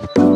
Bye.